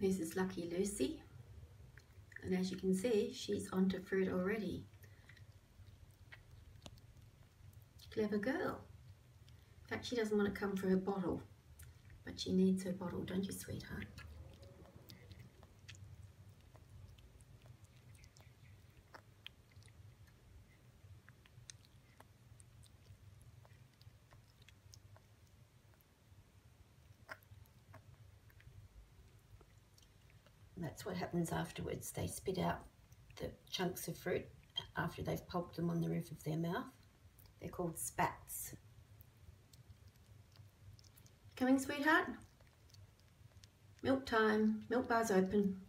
This is Lucky Lucy. And as you can see, she's onto fruit already. Clever girl. In fact, she doesn't want to come for her bottle, but she needs her bottle, don't you, sweetheart? That's what happens afterwards. They spit out the chunks of fruit after they've pulped them on the roof of their mouth. They're called spats. Coming, sweetheart? Milk time. Milk bar's open.